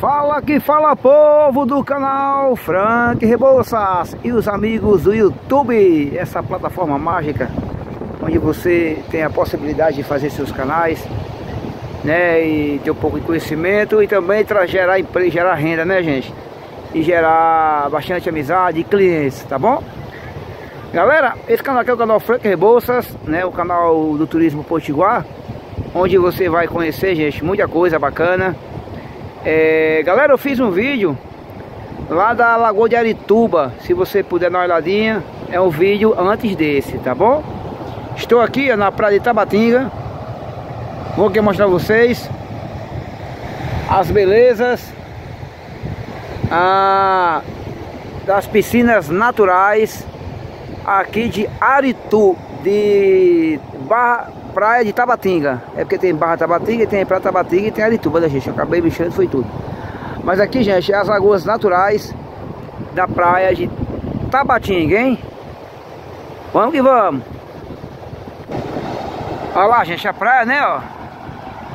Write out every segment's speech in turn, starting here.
Fala que fala povo do canal Frank Rebouças e os amigos do YouTube, essa plataforma mágica onde você tem a possibilidade de fazer seus canais, né, e ter um pouco de conhecimento e também gerar emprego, gerar renda, né, gente? E gerar bastante amizade e clientes, tá bom? Galera, esse canal aqui é o canal Frank Rebouças, né, o canal do Turismo Potiguar, onde você vai conhecer, gente, muita coisa bacana é, galera, eu fiz um vídeo lá da Lagoa de Arituba. Se você puder dar uma olhadinha, é um vídeo antes desse, tá bom? Estou aqui na praia de Tabatinga. Vou aqui mostrar vocês as belezas a, das piscinas naturais aqui de Aritu, de Barra, praia de Tabatinga. É porque tem Barra Tabatinga, tem Praia Tabatinga e tem Arituba, né, gente? Eu acabei mexendo, foi tudo. Mas aqui, gente, é as lagoas naturais da praia de Tabatinga, hein? Vamos que vamos. Olha lá, gente, a praia, né, ó.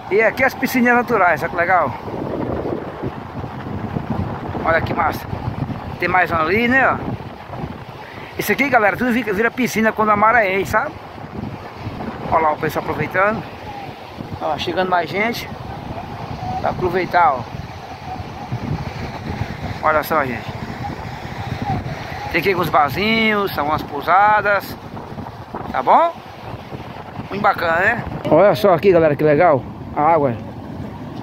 E aqui as piscinas naturais, olha que legal. Olha que massa. Tem mais uma ali, né, ó. Isso aqui, galera, tudo vira, piscina quando a mar é enche, sabe? Olha lá o pessoal aproveitando. Ó, chegando mais gente. Pra aproveitar, ó. Olha só, gente. Tem aqui os barzinhos, são umas pousadas. Tá bom? Muito bacana, né? Olha só aqui, galera, que legal. A água.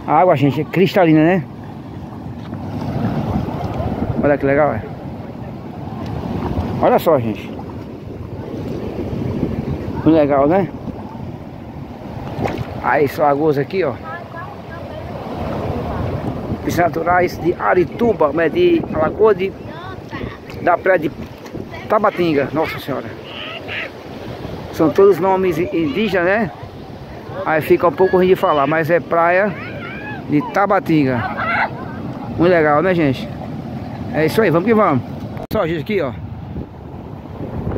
A água, gente, é cristalina, né? Olha que legal, é. Olha só, gente. Legal, né? São lagoas aqui, ó. Piscinas naturais de Arituba, mas de Lagoa de da praia de Tabatinga, Nossa Senhora. São todos nomes indígenas, né? Aí fica um pouco ruim de falar, mas é praia de Tabatinga. Muito legal, né, gente? É isso aí, vamos que vamos. Só gente aqui, ó.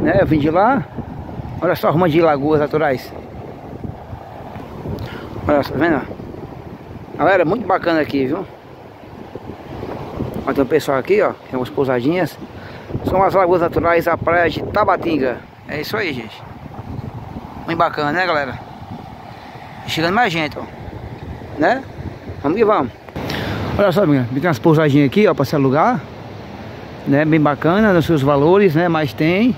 Né, eu vim de lá. Olha só arruma de lagoas naturais. Olha só, tá vendo? Galera, muito bacana aqui, viu? Olha, tem um pessoal aqui, ó. Tem umas pousadinhas. São as lagoas naturais da praia de Tabatinga. É isso aí, gente. Muito bacana, né, galera? Chegando mais gente, ó. Né? Vamos que vamos. Olha só, amiga. Tem umas pousadinhas aqui, ó, pra se alugar. Né? Bem bacana, nos seus valores, né? Mas tem.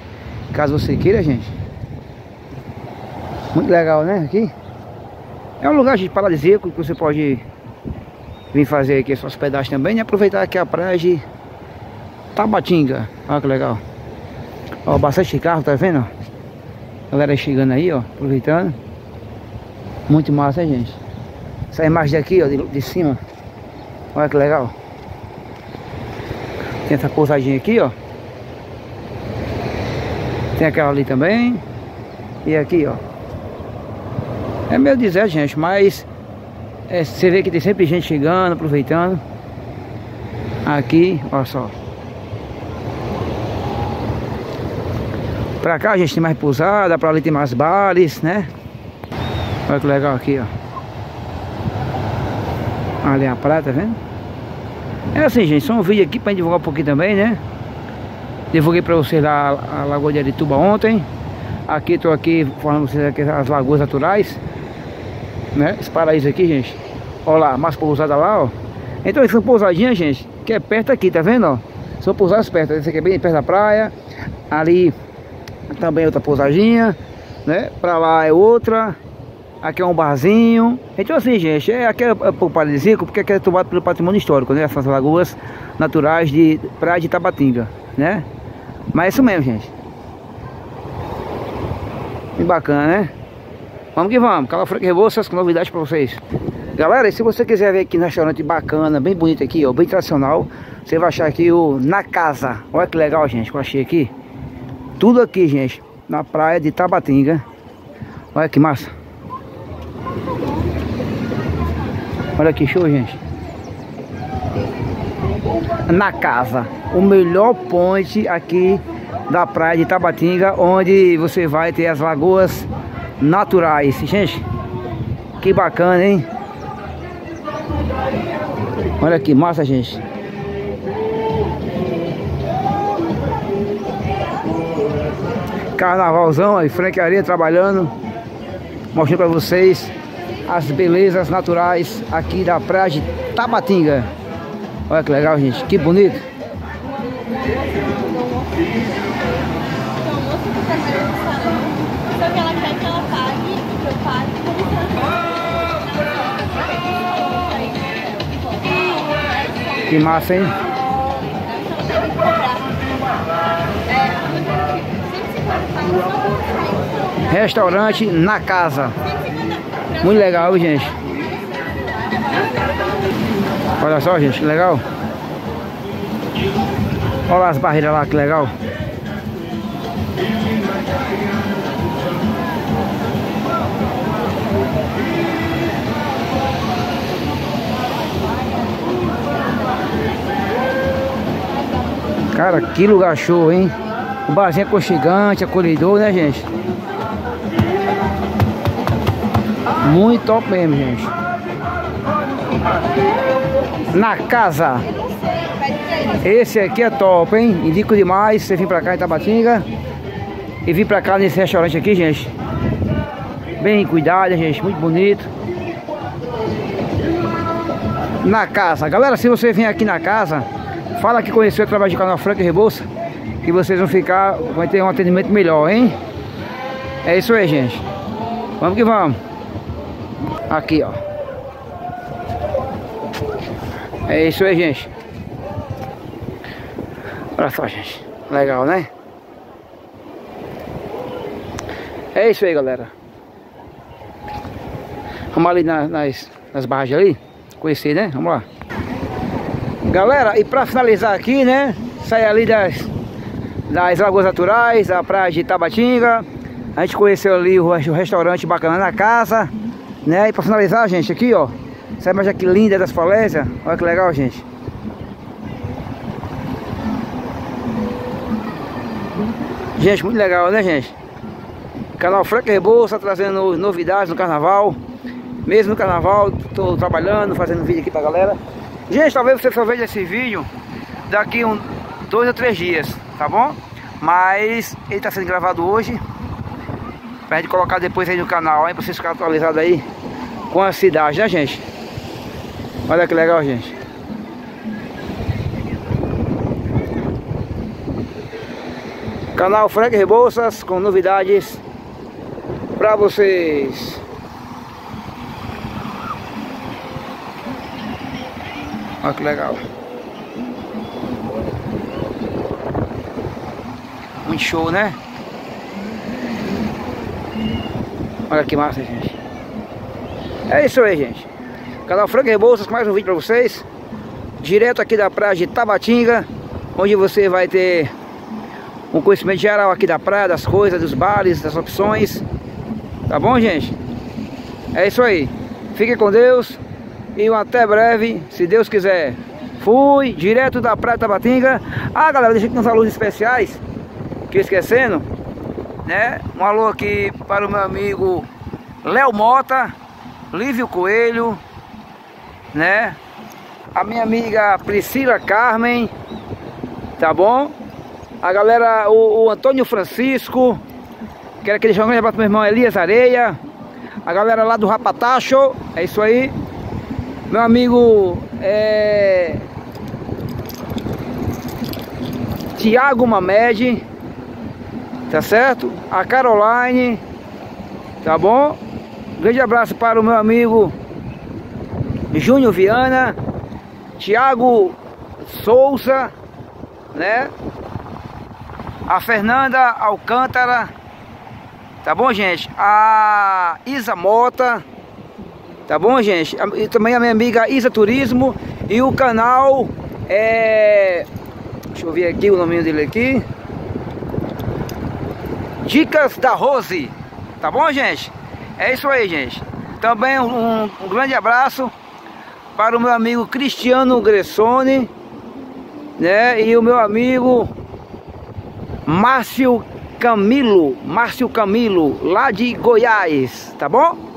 Caso você queira, gente. Muito legal, né? Aqui. É um lugar de paradisíaco que você pode vir fazer aqui suas hospedagens também e aproveitar aqui a praia de Tabatinga. Olha que legal. Ó, bastante carro, tá vendo? Galera chegando aí, ó, aproveitando. Muito massa, hein, gente? Essa imagem daqui, ó, de, de cima. Olha que legal. Tem essa pousadinha aqui, ó. Tem aquela ali também. E aqui, ó. É meio deserto, gente, mas é, você vê que tem sempre gente chegando, aproveitando. Aqui, olha só. Pra cá a gente tem mais pousada, pra ali tem mais bares, né? Olha que legal aqui, ó. Ali a praia, tá vendo? É assim, gente, só um vídeo aqui pra divulgar um pouquinho também, né? Divulguei pra vocês lá a Lagoa de Arituba ontem. Aqui, tô aqui falando pra vocês aqui as lagoas naturais né? Esse paraíso aqui, gente. Olha lá, mais pousada lá, ó. Então, são pousadinhas, gente, que é perto aqui, tá vendo, ó? São pousadas perto. Esse aqui é bem perto da praia. Ali também outra pousadinha, né? Pra lá é outra. Aqui é um barzinho. Então, assim, gente, é, aqui é, é pouco paradisíaco, porque aqui é tomado pelo patrimônio histórico, né? Essas lagoas naturais de praia de Tabatinga, né? Mas é isso mesmo, gente. Bem bacana, né? Vamos que vamos, Cala Franca Rebouças com novidades para vocês. Galera, e se você quiser ver aqui no restaurante bacana, bem bonito aqui, ó, bem tradicional, você vai achar aqui o Na Casa. Olha que legal, gente, que eu achei aqui. Tudo aqui, gente, na praia de Tabatinga. Olha que massa. Olha que show, gente. Na Casa, o melhor ponte aqui da praia de Tabatinga, onde você vai ter as lagoas naturais. Gente, que bacana, hein? Olha que massa, gente. Carnavalzão aí, franquearia trabalhando. Mostrando para vocês as belezas naturais aqui da praia de Tabatinga. Olha que legal, gente. Que bonito. Que massa, hein? Restaurante na casa. Muito legal, gente. Olha só, gente, que legal. Olha as barreiras lá, que legal. Cara, que lugar show, hein? O barzinho aconchegante, acolhedor, né, gente? Muito top mesmo, gente. Na casa. Esse aqui é top, hein? Indico demais você vir pra cá em Tabatinga. E vir pra cá nesse restaurante aqui, gente. Bem cuidado, gente. Muito bonito. Na casa. Galera, se você vir aqui na casa, fala que conheceu trabalho de canal Frank Rebouça. Que vocês vão ficar, vai ter um atendimento melhor, hein? É isso aí, gente. Vamos que vamos. Aqui, ó. É isso aí, gente. Olha só, gente. Legal, né? É isso aí, galera. Vamos ali na, nas, nas barragens ali. Conhecer, né? Vamos lá. Galera, e pra finalizar aqui, né? Sair ali das, das Lagoas Naturais, a praia de Tabatinga. A gente conheceu ali o, o restaurante bacana na casa. Né? E pra finalizar, gente, aqui, ó. Essa imagem aqui linda das falésias. Olha que legal, gente. Gente, muito legal, né, gente? Canal Frank Rebouça trazendo novidades no carnaval. Mesmo no carnaval, tô trabalhando, fazendo vídeo aqui pra galera. Gente, talvez você só veja esse vídeo daqui um dois ou três dias, tá bom? Mas ele tá sendo gravado hoje Pra gente colocar depois aí no canal, aí pra vocês ficarem atualizados aí com a cidade, né gente? Olha que legal, gente. Canal Frank Rebouças com novidades pra vocês. Olha que legal. Muito show, né? Olha que massa, gente. É isso aí, gente. Canal Frank Rebouças, mais um vídeo pra vocês. Direto aqui da praia de Tabatinga, onde você vai ter um conhecimento geral aqui da praia, das coisas, dos bares, das opções. Tá bom, gente? É isso aí. Fiquem com Deus e um até breve, se Deus quiser. Fui direto da praia Tabatinga. Ah, galera, deixa aqui uns alunos especiais, que esquecendo né? Um alô aqui para o meu amigo Léo Mota, Lívio Coelho, né? A minha amiga Priscila Carmen, tá bom? A galera, o, o Antônio Francisco, quero um grande abraço pro meu irmão Elias Areia, a galera lá do Rapatacho, é isso aí. Meu amigo é... Tiago Mamed, tá certo? A Caroline, tá bom? grande abraço para o meu amigo Júnior Viana, Tiago Souza, né? A Fernanda Alcântara, tá bom, gente? A Isa Mota, tá bom, gente? E também a minha amiga Isa Turismo e o canal é... Deixa eu ver aqui o nome dele aqui. Dicas da Rose. Tá bom, gente? É isso aí, gente. Também um, um grande abraço para o meu amigo Cristiano Gressone, né? E o meu amigo Márcio Camilo, Márcio Camilo, lá de Goiás, tá bom?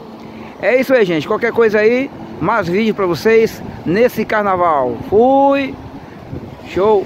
É isso aí, gente. Qualquer coisa aí, mais vídeo para vocês nesse carnaval. Fui! Show!